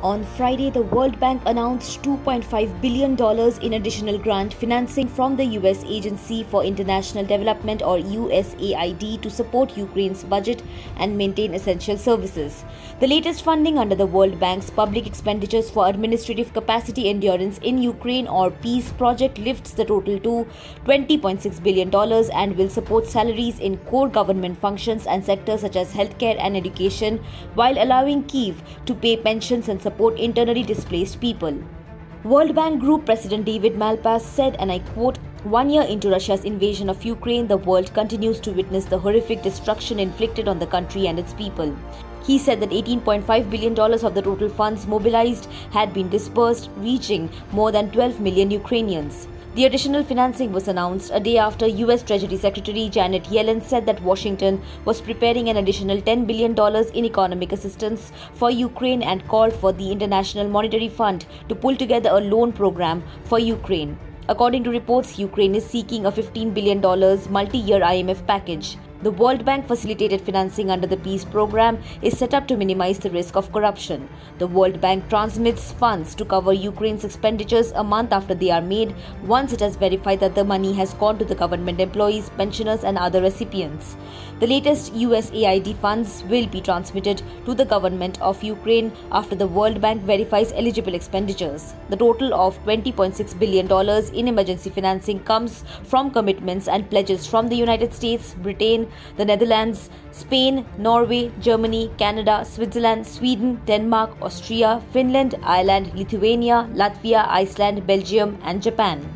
On Friday, the World Bank announced $2.5 billion in additional grant financing from the U.S. Agency for International Development or USAID to support Ukraine's budget and maintain essential services. The latest funding under the World Bank's Public Expenditures for Administrative Capacity Endurance in Ukraine or PEACE project lifts the total to $20.6 billion and will support salaries in core government functions and sectors such as healthcare and education while allowing Kiev to pay pensions and support internally displaced people. World Bank Group President David Malpass said, and I quote, one year into Russia's invasion of Ukraine, the world continues to witness the horrific destruction inflicted on the country and its people. He said that $18.5 billion of the total funds mobilized had been disbursed, reaching more than 12 million Ukrainians. The additional financing was announced a day after US Treasury Secretary Janet Yellen said that Washington was preparing an additional $10 billion in economic assistance for Ukraine and called for the International Monetary Fund to pull together a loan program for Ukraine. According to reports, Ukraine is seeking a $15 billion multi year IMF package. The World Bank facilitated financing under the peace program is set up to minimize the risk of corruption. The World Bank transmits funds to cover Ukraine's expenditures a month after they are made once it has verified that the money has gone to the government employees, pensioners, and other recipients. The latest USAID funds will be transmitted to the government of Ukraine after the World Bank verifies eligible expenditures. The total of $20.6 billion in emergency financing comes from commitments and pledges from the United States, Britain, the Netherlands, Spain, Norway, Germany, Canada, Switzerland, Sweden, Denmark, Austria, Finland, Ireland, Lithuania, Latvia, Iceland, Belgium, and Japan.